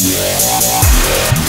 Yeah.